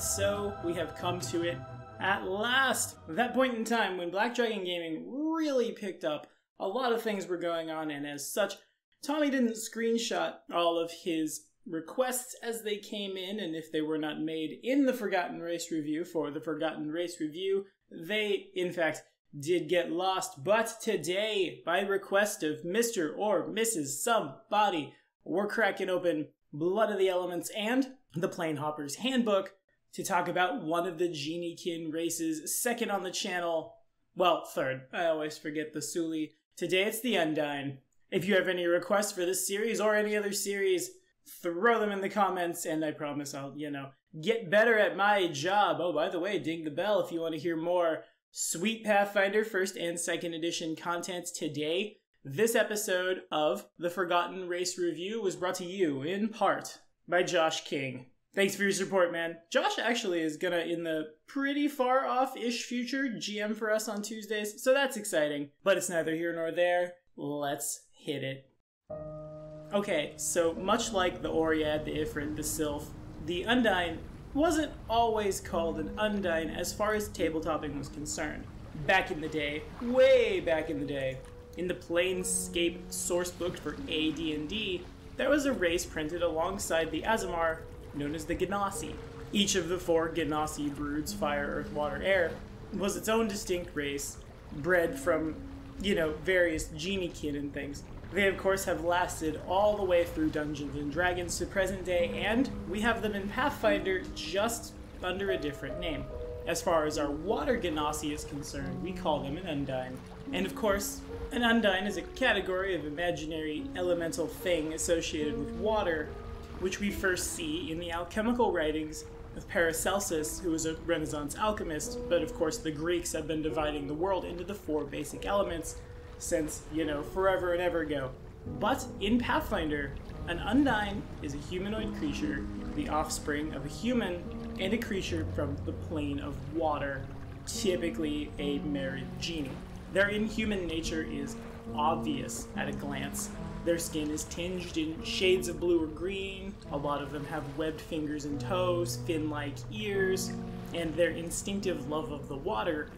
So we have come to it at last. That point in time when Black Dragon Gaming really picked up, a lot of things were going on, and as such, Tommy didn't screenshot all of his requests as they came in, and if they were not made in the Forgotten Race review for the Forgotten Race review, they, in fact, did get lost. But today, by request of Mr. or Mrs. Somebody, we're cracking open Blood of the Elements and the Plane Hopper's Handbook to talk about one of the Geniekin races, second on the channel. Well, third. I always forget the Suli. Today it's the Undine. If you have any requests for this series or any other series, throw them in the comments and I promise I'll, you know, get better at my job. Oh, by the way, ding the bell if you want to hear more sweet Pathfinder first and second edition content today. This episode of the Forgotten Race Review was brought to you in part by Josh King. Thanks for your support, man. Josh actually is gonna, in the pretty far off ish future, GM for us on Tuesdays, so that's exciting. But it's neither here nor there. Let's hit it. Okay, so much like the Oread, the Ifrit, the Sylph, the Undine wasn't always called an Undine as far as tabletopping was concerned. Back in the day, way back in the day, in the Planescape sourcebook for AD&D, there was a race printed alongside the Aasimar known as the Genasi. Each of the four Genasi broods, fire, earth, water, air, was its own distinct race, bred from, you know, various geniekin and things. They, of course, have lasted all the way through Dungeons and Dragons to present day, and we have them in Pathfinder just under a different name. As far as our water Genasi is concerned, we call them an Undine. And of course, an Undine is a category of imaginary elemental thing associated with water, which we first see in the alchemical writings of Paracelsus, who was a Renaissance alchemist, but of course the Greeks have been dividing the world into the four basic elements since, you know, forever and ever ago. But in Pathfinder, an Undine is a humanoid creature, the offspring of a human and a creature from the plane of water, typically a marid genie. Their inhuman nature is obvious at a glance. Their skin is tinged in shades of blue or green, a lot of them have webbed fingers and toes, fin like ears, and their instinctive love of the water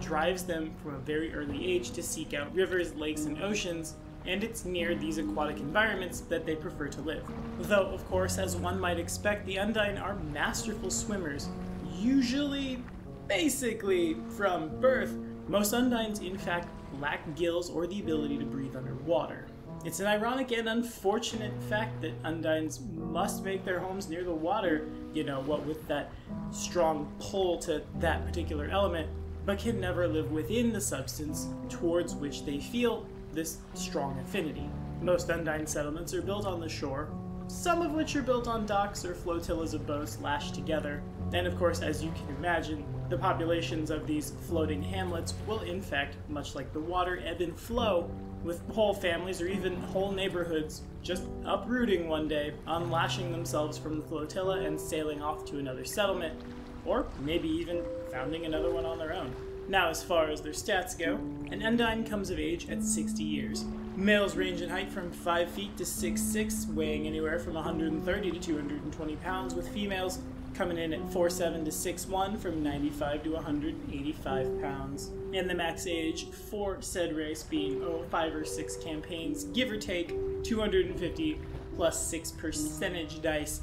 drives them from a very early age to seek out rivers, lakes, and oceans, and it's near these aquatic environments that they prefer to live. Though, of course, as one might expect, the Undine are masterful swimmers, usually, basically, from birth. Most Undines, in fact, lack gills or the ability to breathe underwater. It's an ironic and unfortunate fact that Undines must make their homes near the water, you know, what with that strong pull to that particular element, but can never live within the substance towards which they feel this strong affinity. Most Undine settlements are built on the shore, some of which are built on docks or flotillas of boats lashed together. And of course, as you can imagine, the populations of these floating hamlets will, in fact, much like the water, ebb and flow, with whole families or even whole neighborhoods just uprooting one day, unlashing themselves from the flotilla and sailing off to another settlement, or maybe even founding another one on their own. Now, as far as their stats go, an Undine comes of age at 60 years. Males range in height from 5 feet to 6'6, weighing anywhere from 130 to 220 pounds, with females coming in at 4'7 to 6'1 from 95 to 185 pounds. And the max age for said race being oh, 5 or 6 campaigns, give or take 250 plus 6 percentage dice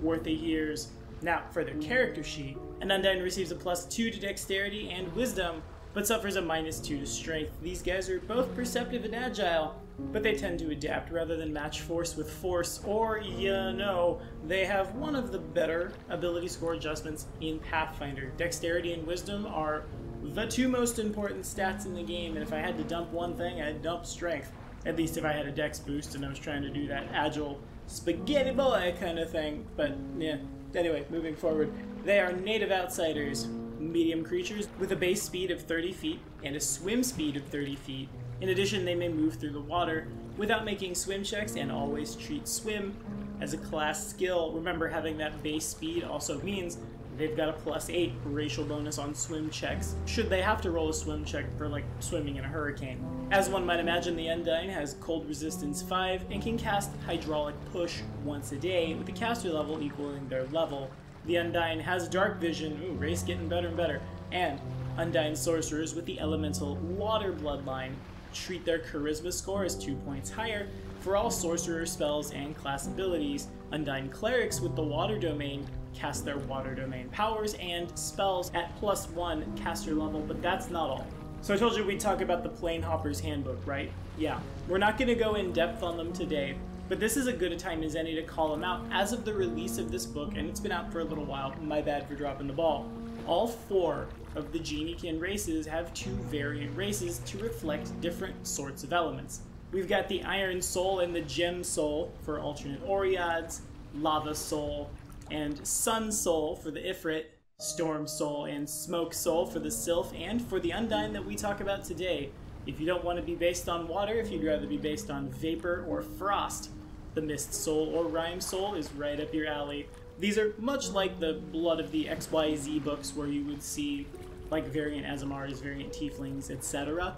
worth of years. Now, for their character sheet, an Undine receives a plus 2 to dexterity and wisdom, but suffers a minus 2 to strength. These guys are both perceptive and agile, but they tend to adapt rather than match force with force, or, you know, they have one of the better ability score adjustments in Pathfinder. Dexterity and wisdom are the two most important stats in the game, and if I had to dump one thing, I'd dump strength. At least if I had a dex boost and I was trying to do that agile spaghetti boy kind of thing. But yeah, anyway, moving forward. They are native outsiders, medium creatures with a base speed of 30 feet and a swim speed of 30 feet. In addition, they may move through the water without making swim checks and always treat swim as a class skill. Remember, having that base speed also means they've got a plus 8 racial bonus on swim checks, should they have to roll a swim check for, like, swimming in a hurricane. As one might imagine, the Undine has cold resistance 5 and can cast hydraulic push once a day, with the caster level equaling their level. The Undine has dark vision, ooh, race getting better and better, and Undine sorcerers with the elemental water bloodline treat their charisma score as two points higher for all sorcerer spells and class abilities. Undine clerics with the water domain cast their water domain powers and spells at plus one caster level, but that's not all. So I told you we'd talk about the Planehopper's Handbook, right? Yeah. We're not going to go in depth on them today, but this is a good a time as any to call them out as of the release of this book, and it's been out for a little while. My bad for dropping the ball. All four of the Geniekin races have two variant races to reflect different sorts of elements. We've got the Iron Soul and the Gem Soul for alternate Oreads, Lava Soul, and Sun Soul for the Ifrit, Storm Soul and Smoke Soul for the Sylph, and for the Undine that we talk about today. If you don't want to be based on water, if you'd rather be based on vapor or frost, the Mist Soul or Rime Soul is right up your alley. These are much like the Blood of the XYZ books where you would see like variant Aasimars, variant Tieflings, etc.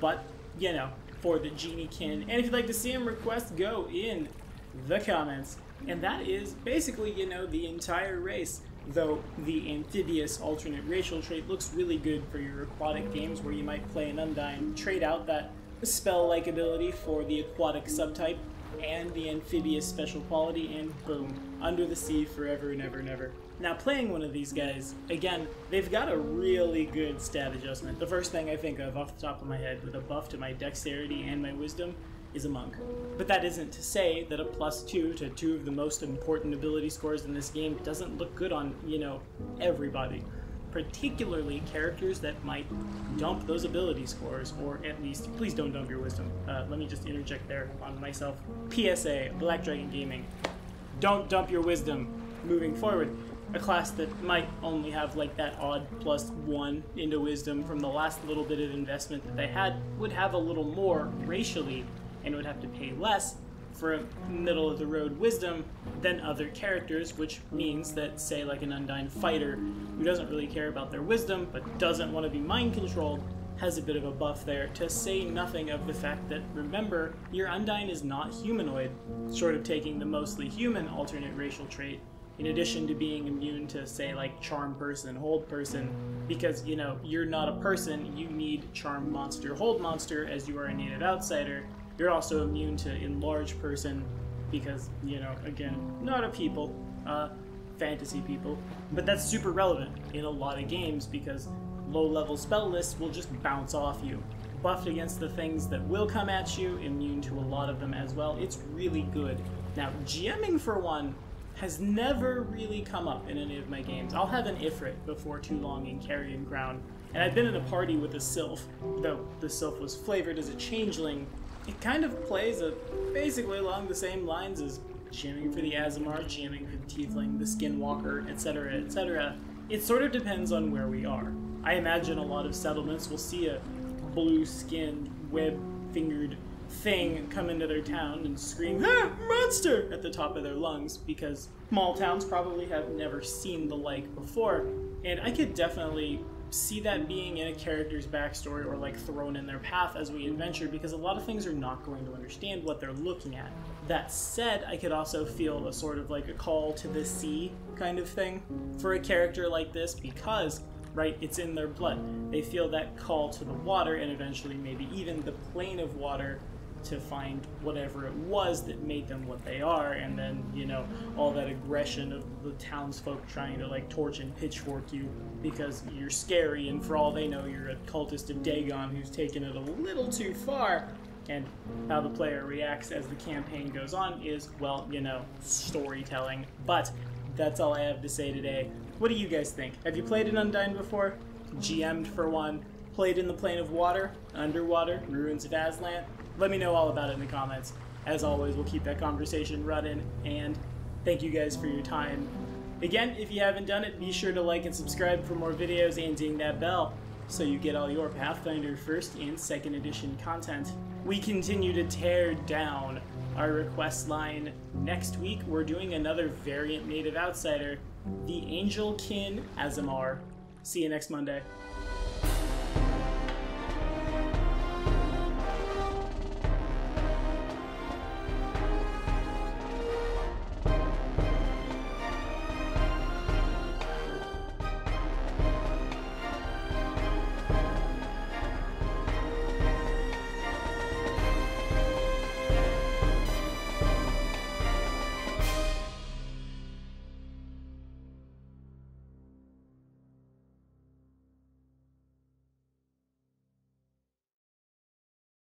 But, you know, for the Genie kin. And if you'd like to see them, request go in the comments. And that is basically, you know, the entire race. Though the amphibious alternate racial trait looks really good for your aquatic games where you might play an Undine, trade out that spell-like ability for the aquatic subtype and the amphibious special quality, and boom, under the sea forever and ever and ever. Now, playing one of these guys, again, they've got a really good stat adjustment. The first thing I think of off the top of my head with a buff to my dexterity and my wisdom is a monk. But that isn't to say that a plus two to two of the most important ability scores in this game doesn't look good on, you know, everybody. Particularly characters that might dump those ability scores, or at least, please don't dump your wisdom. Uh, let me just interject there on myself. PSA, Black Dragon Gaming. Don't dump your wisdom moving forward a class that might only have like that odd plus one into wisdom from the last little bit of investment that they had would have a little more racially and would have to pay less for middle of the road wisdom than other characters, which means that, say, like an Undine fighter who doesn't really care about their wisdom but doesn't want to be mind controlled has a bit of a buff there, to say nothing of the fact that, remember, your Undine is not humanoid, short of taking the mostly human alternate racial trait in addition to being immune to say like charm person hold person because you know you're not a person you need charm monster hold monster as you are a native outsider you're also immune to enlarge person because you know again not a people uh, fantasy people but that's super relevant in a lot of games because low level spell lists will just bounce off you buffed against the things that will come at you immune to a lot of them as well it's really good now gming for one has never really come up in any of my games. I'll have an Ifrit before too long in Carrion Crown, and I've been in a party with a Sylph, though the Sylph was flavored as a changeling. It kind of plays a, basically along the same lines as GMing for the Aasimar, GMing for the Tiefling, the Skinwalker, etc., etc. It sort of depends on where we are. I imagine a lot of settlements will see a blue-skinned, web-fingered thing come into their town and scream, ah, monster, at the top of their lungs because small towns probably have never seen the like before. And I could definitely see that being in a character's backstory or like thrown in their path as we adventure because a lot of things are not going to understand what they're looking at. That said, I could also feel a sort of like a call to the sea kind of thing for a character like this because right? It's in their blood. They feel that call to the water and eventually maybe even the plane of water to find whatever it was that made them what they are, and then you know all that aggression of the townsfolk trying to like torch and pitchfork you because you're scary, and for all they know, you're a cultist of Dagon who's taken it a little too far. And how the player reacts as the campaign goes on is, well, you know, storytelling. But that's all I have to say today. What do you guys think? Have you played an Undine before? GM'd for one? Played in the Plane of Water? Underwater? Ruins of Azlant? Let me know all about it in the comments. As always, we'll keep that conversation running, and thank you guys for your time. Again, if you haven't done it, be sure to like and subscribe for more videos and ding that bell so you get all your Pathfinder 1st and 2nd edition content. We continue to tear down our request line. Next week, we're doing another variant native outsider, the Angelkin Aasimar. See you next Monday.